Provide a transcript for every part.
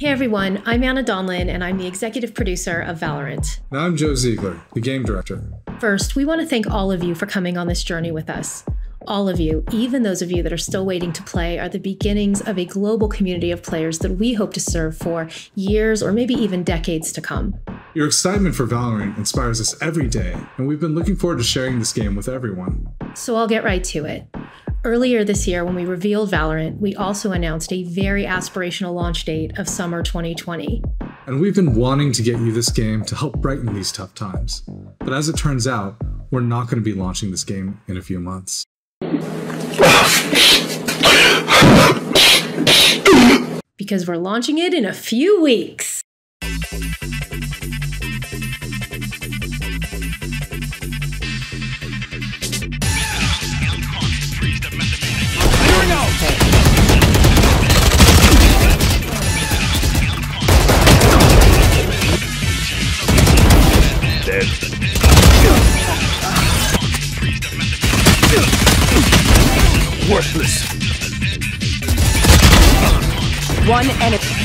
Hey everyone, I'm Anna Donlin and I'm the executive producer of Valorant. And I'm Joe Ziegler, the game director. First, we want to thank all of you for coming on this journey with us. All of you, even those of you that are still waiting to play, are the beginnings of a global community of players that we hope to serve for years or maybe even decades to come. Your excitement for Valorant inspires us every day, and we've been looking forward to sharing this game with everyone. So I'll get right to it. Earlier this year, when we revealed Valorant, we also announced a very aspirational launch date of summer 2020. And we've been wanting to get you this game to help brighten these tough times. But as it turns out, we're not going to be launching this game in a few months. Because we're launching it in a few weeks. worthless. One enemy.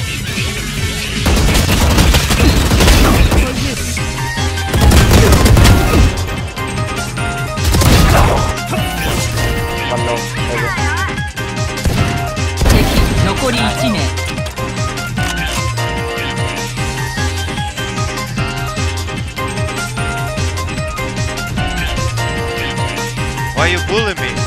Why are you bullying me?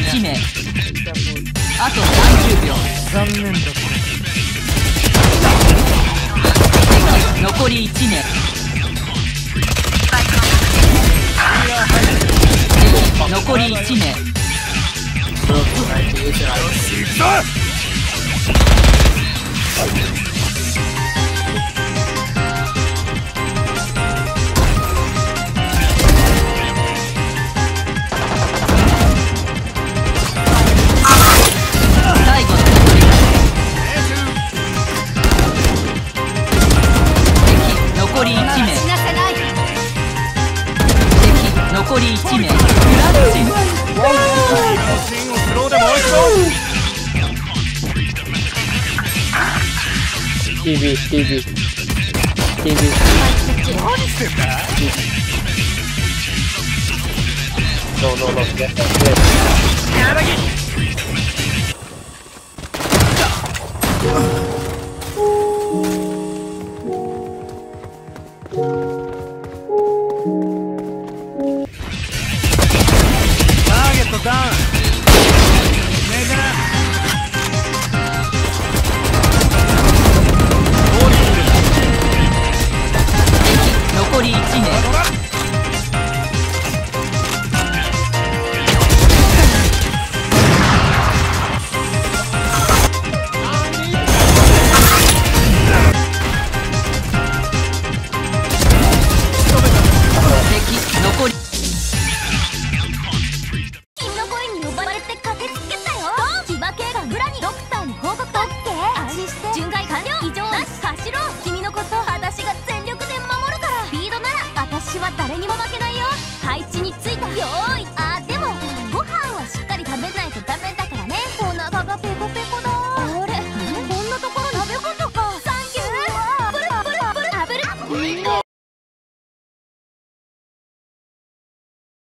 1名あと30秒。残念だ残り1名。残り1名。残り1名クラッチスローでもう一度 TV TV TV 何してんだ No, no, no, get that, get that.